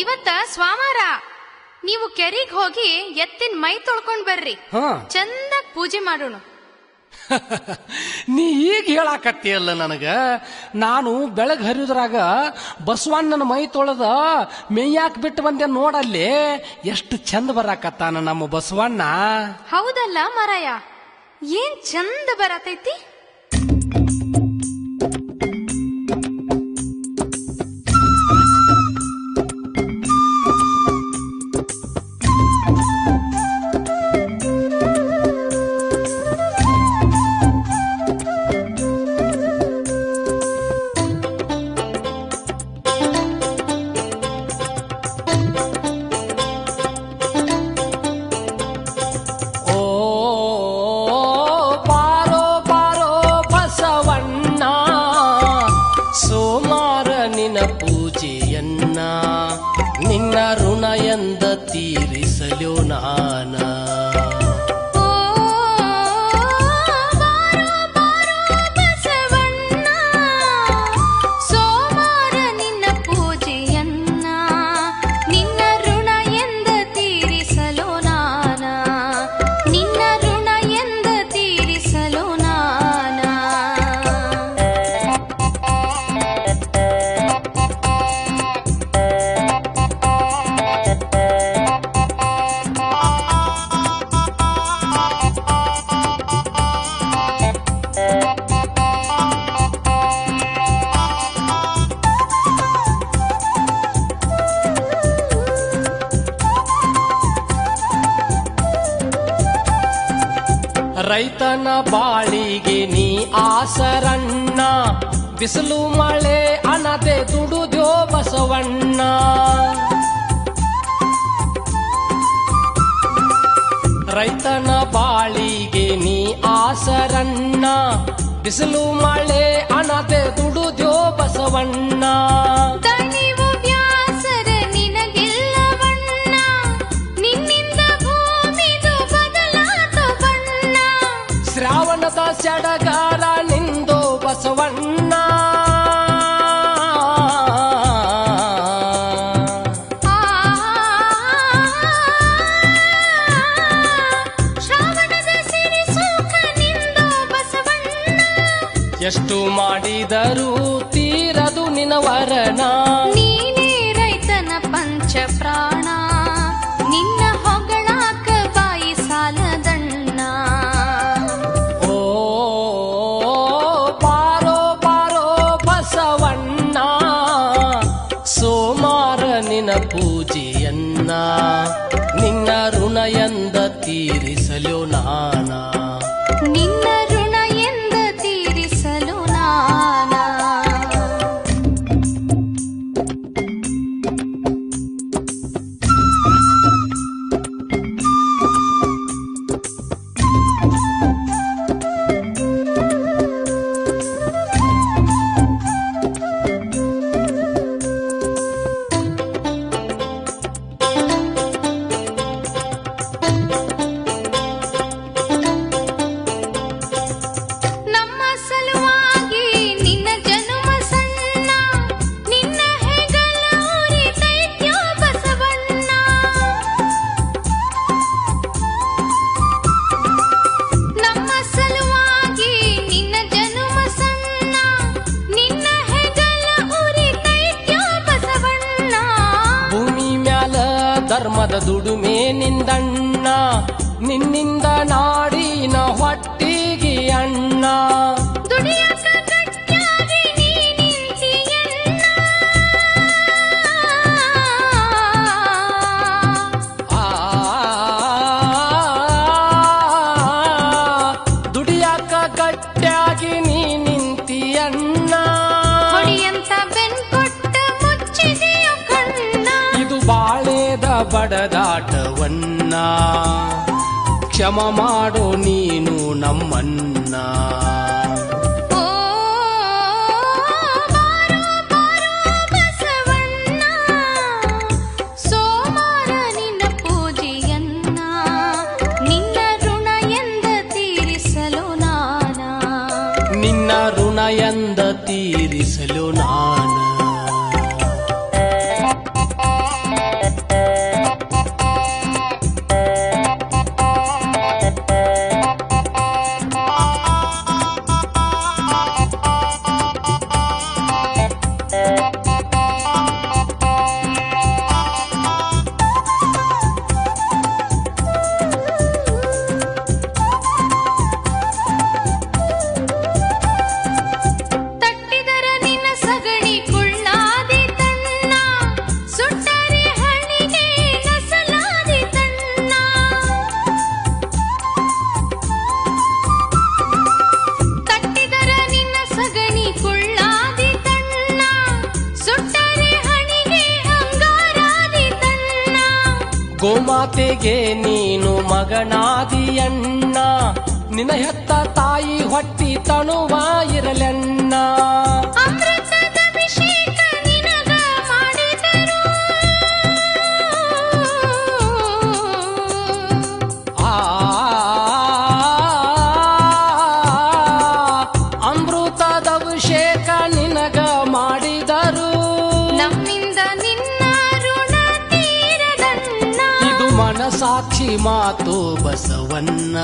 ಇವತ್ತ ಸ್ವಾಮಾರ ನೀವು ಕೆರಿಗ್ ಹೋಗಿ ಎತ್ತಿನ ಮೈ ತೊಳ್ಕೊಂಡ್ ಬರ್ರಿ. ಹಾ. ಚಂದ ಪೂಜೆ ಮಾಡೋಣ. ನೀ ಈಗ ಹೇಳಾಕತ್ತಿಯಲ್ಲ ನನಗ ನಾನು ಬೆಳಗ್ ಹರಿದ್ರಾಗ ಬಸವಣ್ಣನ ಮೈ ತೊಳೆದ ಮೇಯಾಕ್ ಬಿಟ್ಟು ಬಂದೆ ನೋಡಲ್ಲಿ ಎಷ್ಟು ಚಂದ ಬರಾಕತ್ತಾನ ನಮ್ಮ ಬಸವಣ್ಣ. ಹೌದಲ್ಲ ಮರಾಯ ಏನ್ ಚಂದ ಬರತೈತಿ? ರೈತನ ಬಾಳಿಗೆ ನೀ ಆಸರಣ್ಣ. ಬಿಸಿಲು ಮಳೆ ಅನದೆ ದುಡುದ್ಯೋ ಬಸವಣ್ಣ. ರೈತನ ಬಾಳಿಗೆ ನೀ ಆಸರಣ್ಣ. ಬಿಸಿಲು ಮಳೆ ಅನದೆ ದುಡುದ್ಯೋ ಬಸವಣ್ಣ. ಬಸವಣ್ಣ ಆ, ಶ್ರಾವಣದ ಸಿರಿ ಸುಖ ನಿಂದು ಬಸವಣ್ಣ ಎಷ್ಟು ಮಾಡಿದರೂ ತೀರದು ನಿನವರಣ ನೀನೇ ರೈತನ ಪಂಚ ತೀರಿಸಲು ನಾನಾ. ನಿನ್ನ ದುಡುಮೆ ನಿಂದಣ್ಣ ನಿನ್ನಿಂದ ನಾಡಿನ ಹೊಟ್ಟಿಗೆ ಅಣ್ಣ ದುಡಿಯಾಕ ಗಟ್ಟಿಯಾಗಿ ನೀ ನಿಂತಿಯಣ್ಣ. ಬಡದಾಟವನ್ನ ಕ್ಷಮ ಮಾಡು ನೀನು ನಮ್ಮನ್ನ. ಋಣ ಎಂದ ತೀರಿಸಲು ನಾನ. ಗೋಮಾತೆಗೆ ನೀನು ಮಗನಾದಿಯಣ್ಣ. ನಿನ ಹೆತ್ತ ತಾಯಿ ಹೊಟ್ಟಿ ತನುವ ಇರಲೆಣ್ಣ. ಮನಸಾಕ್ಷಿ ಮಾತು ಬಸವನ್ನ